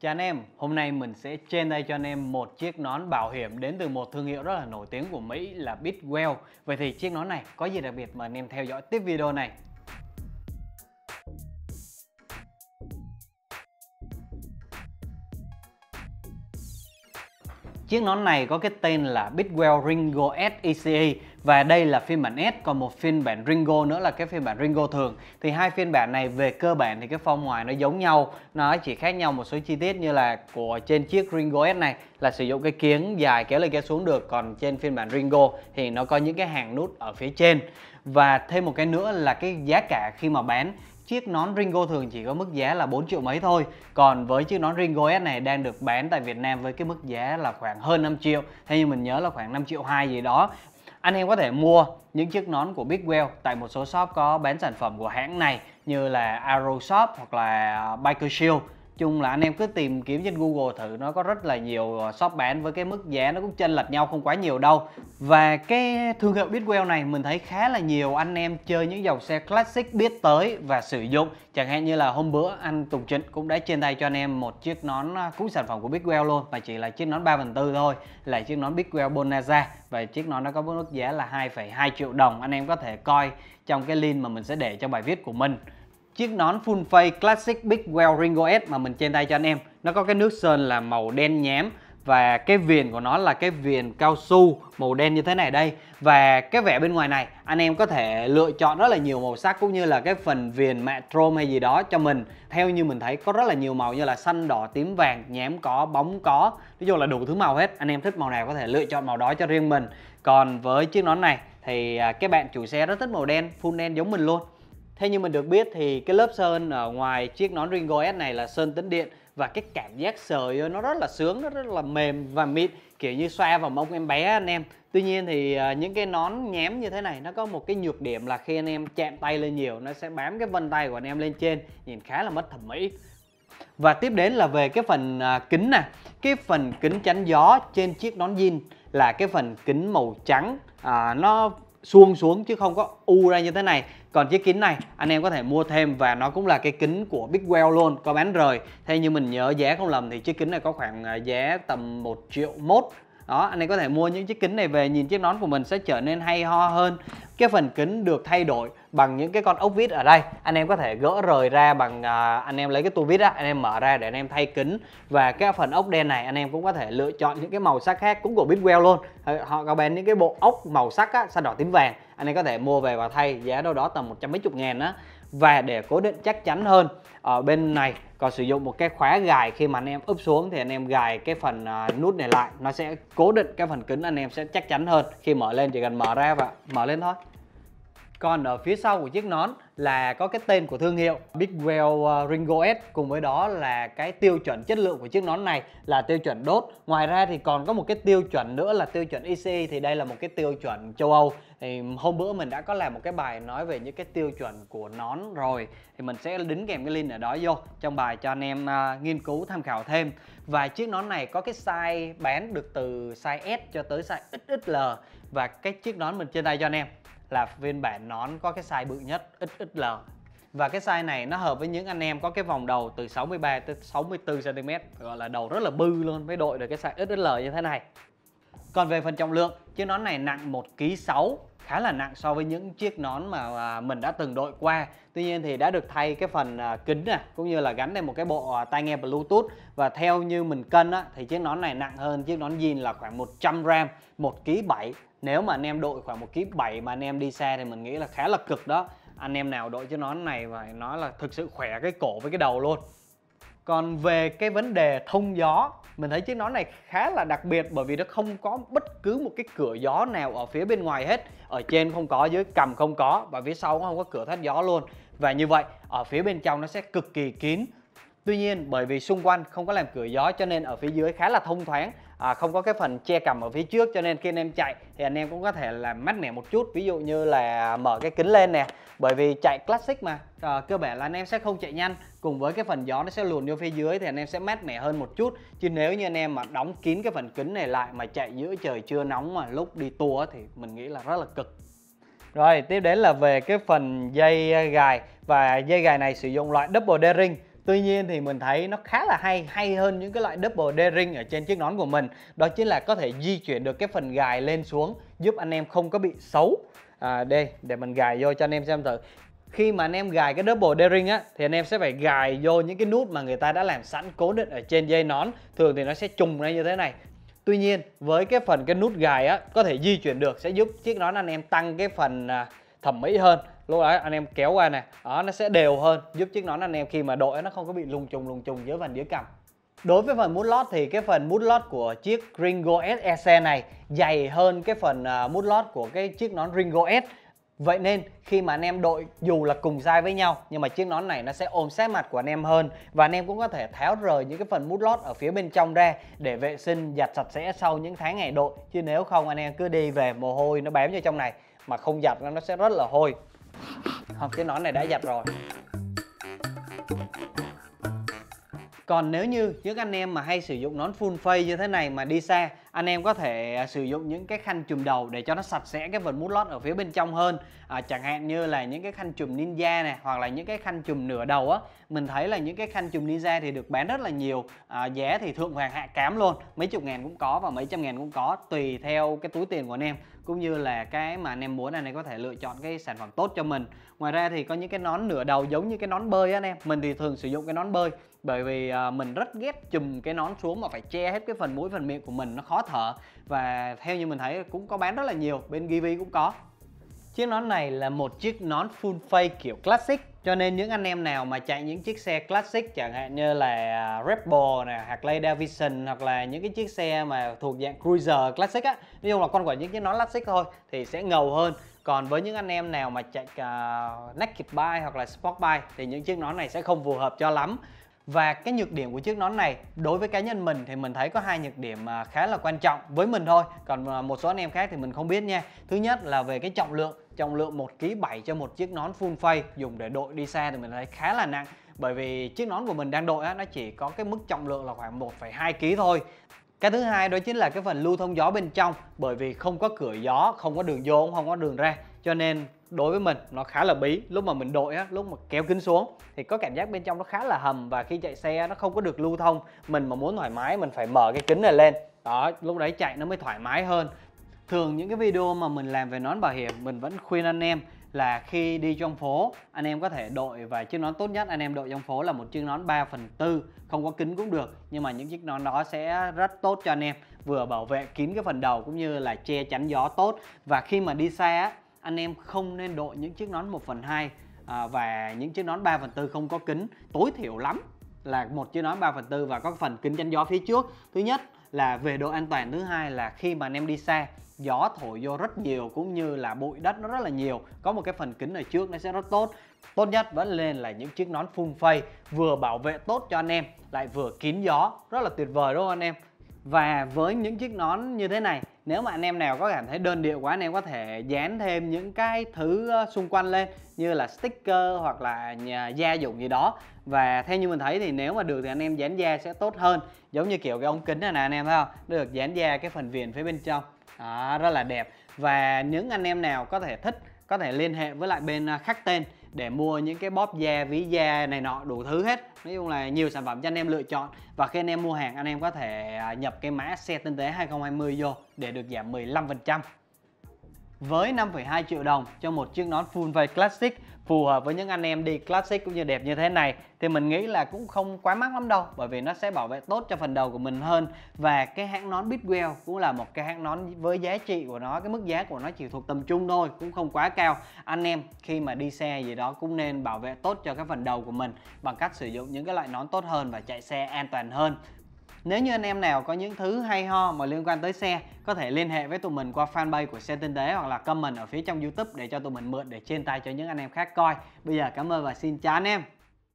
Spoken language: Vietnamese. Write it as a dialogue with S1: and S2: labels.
S1: Chào anh em, hôm nay mình sẽ trên tay cho anh em một chiếc nón bảo hiểm đến từ một thương hiệu rất là nổi tiếng của Mỹ là Bitwell. Vậy thì chiếc nón này có gì đặc biệt mà anh em theo dõi tiếp video này. Chiếc nón này có cái tên là Bitwell Ringo S ECE và đây là phiên bản S, còn một phiên bản Ringo nữa là cái phiên bản Ringo thường. Thì hai phiên bản này về cơ bản thì cái form ngoài nó giống nhau, nó chỉ khác nhau một số chi tiết như là của trên chiếc Ringo S này là sử dụng cái kiếng dài kéo lên kéo xuống được, còn trên phiên bản Ringo thì nó có những cái hàng nút ở phía trên. Và thêm một cái nữa là cái giá cả khi mà bán chiếc nón Ringo thường chỉ có mức giá là 4 triệu mấy thôi. Còn với chiếc nón Ringo S này đang được bán tại Việt Nam với cái mức giá là khoảng hơn 5 triệu. Theo như mình nhớ là khoảng 5 triệu 2 gì đó. Anh em có thể mua những chiếc nón của Bigwell tại một số shop có bán sản phẩm của hãng này, như là Arrow Shop hoặc là Biker Shield chung là anh em cứ tìm kiếm trên Google thử nó có rất là nhiều ờ, shop bán với cái mức giá nó cũng chênh lệch nhau không quá nhiều đâu. Và cái thương hiệu Bitwell này mình thấy khá là nhiều anh em chơi những dòng xe classic biết tới và sử dụng. Chẳng hạn như là hôm bữa anh Tùng Trịnh cũng đã trên tay cho anh em một chiếc nón cũng sản phẩm của Bitwell luôn và chỉ là chiếc nón 3 phần tư thôi là chiếc nón Bitwell Bonaza và chiếc nón nó có mức giá là 2,2 triệu đồng anh em có thể coi trong cái link mà mình sẽ để trong bài viết của mình chiếc nón full face classic Big Well Ringo S mà mình trên tay cho anh em. Nó có cái nước sơn là màu đen nhám và cái viền của nó là cái viền cao su, màu đen như thế này đây. Và cái vẻ bên ngoài này, anh em có thể lựa chọn rất là nhiều màu sắc cũng như là cái phần viền mạ chrome hay gì đó cho mình. Theo như mình thấy, có rất là nhiều màu như là xanh, đỏ, tím, vàng, nhám có, bóng có. Nói chung là đủ thứ màu hết. Anh em thích màu nào có thể lựa chọn màu đó cho riêng mình. Còn với chiếc nón này thì các cái bạn chủ xe rất thích màu đen, full đen giống mình luôn theo như mình được biết thì cái lớp sơn ở ngoài chiếc nón Ringo S này là sơn tĩnh điện và cái cảm giác sờ nó rất là sướng, nó rất là mềm và mịn kiểu như xoa vào mông em bé anh em. Tuy nhiên thì à, những cái nón nhém như thế này nó có một cái nhược điểm là khi anh em chạm tay lên nhiều nó sẽ bám cái vân tay của anh em lên trên nhìn khá là mất thẩm mỹ. Và tiếp đến là về cái phần à, kính nè, cái phần kính chắn gió trên chiếc nón jean là cái phần kính màu trắng à, nó xuông xuống chứ không có u ra như thế này. Còn chiếc kính này, anh em có thể mua thêm và nó cũng là cái kính của Bigwell luôn, có bán rời. Theo như mình nhớ giá không lầm thì chiếc kính này có khoảng à, giá tầm 1 triệu mốt đó anh em có thể mua những chiếc kính này về nhìn chiếc nón của mình sẽ trở nên hay ho hơn. Cái phần kính được thay đổi bằng những cái con ốc vít ở đây. Anh em có thể gỡ rời ra bằng à, anh em lấy cái tua vít á anh em mở ra để anh em thay kính. Và cái phần ốc đen này anh em cũng có thể lựa chọn những cái màu sắc khác cũng của Bitwell luôn. Họ có bán những cái bộ ốc màu sắc á xanh đỏ tím vàng. Anh em có thể mua về và thay giá đâu đó tầm một trăm mấy chục ngàn á và để cố định chắc chắn hơn. Ở bên này còn sử dụng một cái khóa gài. Khi mà anh em úp xuống thì anh em gài cái phần uh, nút này lại. Nó sẽ cố định cái phần kính anh em sẽ chắc chắn hơn. Khi mở lên chỉ cần mở ra và mở lên thôi. Còn ở phía sau của chiếc nón là có cái tên của thương hiệu Bigwell ờ, Ringo S cùng với đó là cái tiêu chuẩn chất lượng của chiếc nón này là tiêu chuẩn đốt. Ngoài ra thì còn có một cái tiêu chuẩn nữa là tiêu chuẩn ECE thì đây là một cái tiêu chuẩn châu Âu. Thì hôm bữa mình đã có làm một cái bài nói về những cái tiêu chuẩn của nón rồi thì mình sẽ đính kèm cái link ở đó vô trong bài cho anh em uh, nghiên cứu tham khảo thêm. Và chiếc nón này có cái size bán được từ size S cho tới size XXL và cái chiếc nón mình trên tay cho anh em là phiên bản nón có cái size bự nhất XXL và cái size này nó hợp với những anh em có cái vòng đầu từ 63 tới 64 cm gọi là đầu rất là bư luôn mới đội được cái size XXL như thế này. Còn về phần trọng lượng chiếc nón này nặng 1 kg 6 khá là nặng so với những chiếc nón mà à, mình đã từng đội qua. Tuy nhiên thì đã được thay cái phần à, kính này cũng như là gắn thêm một cái bộ à, tai nghe Bluetooth. Và theo như mình cân á, thì chiếc nón này nặng hơn chiếc nón jean là khoảng 100 gram 1 kg 7 nếu mà anh em đội khoảng một kg 7 mà anh em đi xe thì mình nghĩ là khá là cực đó. Anh em nào đội chiếc nón này phải nói là thực sự khỏe cái cổ với cái đầu luôn. Còn về cái vấn đề thông gió, mình thấy chiếc nón này khá là đặc biệt bởi vì nó không có bất cứ một cái cửa gió nào ở phía bên ngoài hết. Ở trên không có, dưới cầm không có, và phía sau cũng không có cửa thoát gió luôn. Và như vậy, ở phía bên trong nó sẽ cực kỳ kín. Tuy nhiên, bởi vì xung quanh không có làm cửa gió cho nên ở phía dưới khá là thông thoáng à, không có cái phần che cầm ở phía trước cho nên khi anh em chạy thì anh em cũng có thể làm mát mẻ một chút. Ví dụ như là mở cái kính lên nè. Bởi vì chạy classic mà à, cơ bản là anh em sẽ không chạy nhanh. Cùng với cái phần gió nó sẽ luồn vô phía dưới thì anh em sẽ mát mẻ hơn một chút. Chứ nếu như anh em mà đóng kín cái phần kính này lại mà chạy giữa trời chưa nóng mà lúc đi tour thì mình nghĩ là rất là cực. Rồi tiếp đến là về cái phần dây à, gài. Và dây gài này sử dụng loại double D-ring. Tuy nhiên thì mình thấy nó khá là hay, hay hơn những cái loại double D-ring ở trên chiếc nón của mình. Đó chính là có thể di chuyển được cái phần gài lên xuống giúp anh em không có bị xấu. À, Đây, để mình gài vô cho anh em xem thử. Khi mà anh em gài cái double D-ring á thì anh em sẽ phải gài vô những cái nút mà người ta đã làm sẵn cố định ở trên dây nón. Thường thì nó sẽ trùng ra như thế này. Tuy nhiên với cái phần cái nút gài á có thể di chuyển được sẽ giúp chiếc nón anh em tăng cái phần à, thẩm mỹ hơn lúc đấy anh em kéo qua này đó nó sẽ đều hơn. Giúp chiếc nón anh em khi mà đội nó không có bị lung trùng lung trùng dưới phần dưới cằm. Đối với phần mút lót thì cái phần mút lót của chiếc Ringo SEC này dày hơn cái phần uh, mút lót của cái chiếc nón Ringo S. Vậy nên khi mà anh em đội dù là cùng size với nhau nhưng mà chiếc nón này nó sẽ ôm sát mặt của anh em hơn và anh em cũng có thể tháo rời những cái phần mút lót ở phía bên trong ra để vệ sinh giặt sạch sẽ sau những tháng ngày đội. Chứ nếu không anh em cứ đi về mồ hôi nó bám vào trong này mà không giặt nó sẽ rất là hôi không cái nón này đã giặt rồi còn nếu như những anh em mà hay sử dụng nón full face như thế này mà đi xa anh em có thể à, sử dụng những cái khăn chùm đầu để cho nó sạch sẽ cái phần mút lót ở phía bên trong hơn. À, chẳng hạn như là những cái khăn chùm ninja này hoặc là những cái khăn chùm nửa đầu á mình thấy là những cái khăn chùm ninja thì được bán rất là nhiều. À, giá thì thượng vàng hạ cám luôn mấy chục ngàn cũng có và mấy trăm ngàn cũng có tùy theo cái túi tiền của anh em cũng như là cái mà anh em muốn anh em có thể lựa chọn cái sản phẩm tốt cho mình. Ngoài ra thì có những cái nón nửa đầu giống như cái nón bơi á anh em mình thì thường sử dụng cái nón bơi bởi vì à, mình rất ghét chùm cái nón xuống mà phải che hết cái phần mũi phần miệng của mình nó khó thở. Và theo như mình thấy cũng có bán rất là nhiều bên Givi cũng có. Chiếc nón này là một chiếc nón full face kiểu classic cho nên những anh em nào mà chạy những chiếc xe classic chẳng hạn như là à, Red Bull này, Harley Davidson hoặc là những cái chiếc xe mà thuộc dạng cruiser classic á nói chung là con của những chiếc nón classic thôi thì sẽ ngầu hơn. Còn với những anh em nào mà chạy uh, naked bike hoặc là sport bike thì những chiếc nón này sẽ không phù hợp cho lắm và cái nhược điểm của chiếc nón này đối với cá nhân mình thì mình thấy có hai nhược điểm à, khá là quan trọng với mình thôi. Còn à, một số anh em khác thì mình không biết nha. Thứ nhất là về cái trọng lượng trọng lượng 1 kg 7 cho một chiếc nón full face dùng để đội đi xa thì mình thấy khá là nặng. Bởi vì chiếc nón của mình đang đội á, nó chỉ có cái mức trọng lượng là khoảng 1,2 kg thôi. Cái thứ hai đó chính là cái phần lưu thông gió bên trong bởi vì không có cửa gió không có đường vô không có đường ra. Cho nên đối với mình nó khá là bí. Lúc mà mình đội á, lúc mà kéo kính xuống, thì có cảm giác bên trong nó khá là hầm và khi chạy xe nó không có được lưu thông. Mình mà muốn thoải mái, mình phải mở cái kính này lên. Đó, lúc đấy chạy nó mới thoải mái hơn. Thường những cái video mà mình làm về nón bảo hiểm, mình vẫn khuyên anh em là khi đi trong phố, anh em có thể đội và chiếc nón tốt nhất. Anh em đội trong phố là một chiếc nón 3 phần tư, không có kính cũng được. Nhưng mà những chiếc nón đó sẽ rất tốt cho anh em, vừa bảo vệ kín cái phần đầu cũng như là che chắn gió tốt. Và khi mà đi xa anh em không nên đội những chiếc nón 1 phần 2 à, và những chiếc nón 3 phần tư không có kính. Tối thiểu lắm là một chiếc nón 3 phần tư và có phần kính chắn gió phía trước. Thứ nhất là về độ an toàn thứ hai là khi mà anh em đi xa gió thổi vô rất nhiều cũng như là bụi đất nó rất là nhiều. Có một cái phần kính ở trước nó sẽ rất tốt. Tốt nhất vẫn lên là những chiếc nón full face vừa bảo vệ tốt cho anh em lại vừa kín gió. Rất là tuyệt vời đúng không anh em? Và với những chiếc nón như thế này nếu mà anh em nào có cảm thấy đơn điệu quá anh em có thể dán thêm những cái thứ ờ, xung quanh lên như là sticker hoặc là nhà gia dụng gì đó. Và theo như mình thấy thì nếu mà được thì anh em dán da sẽ tốt hơn. Giống như kiểu cái ống kính này nè anh em thấy không? Được dán da cái phần viền phía bên trong. Đó, rất là đẹp. Và những anh em nào có thể thích có thể liên hệ với lại bên ờ, khắc tên để mua những cái bóp da, ví da này nọ, đủ thứ hết. Nói chung là nhiều sản phẩm cho anh em lựa chọn. Và khi anh em mua hàng, anh em có thể à, nhập cái mã xe tinh tế 2020 vô để được giảm 15% với 5,2 triệu đồng cho một chiếc nón full face classic phù hợp với những anh em đi classic cũng như đẹp như thế này. Thì mình nghĩ là cũng không quá mắc lắm đâu bởi vì nó sẽ bảo vệ tốt cho phần đầu của mình hơn. Và cái hãng nón Bitwell cũng là một cái hãng nón với giá trị của nó cái mức giá của nó chỉ thuộc tầm trung thôi cũng không quá cao. Anh em khi mà đi xe gì đó cũng nên bảo vệ tốt cho cái phần đầu của mình bằng cách sử dụng những cái loại nón tốt hơn và chạy xe an toàn hơn nếu như anh em nào có những thứ hay ho mà liên quan tới xe, có thể liên hệ với tụi mình qua fanpage của xe tinh tế hoặc là comment ở phía trong youtube để cho tụi mình mượn để trên tay cho những anh em khác coi. Bây giờ cảm ơn và xin chào anh em.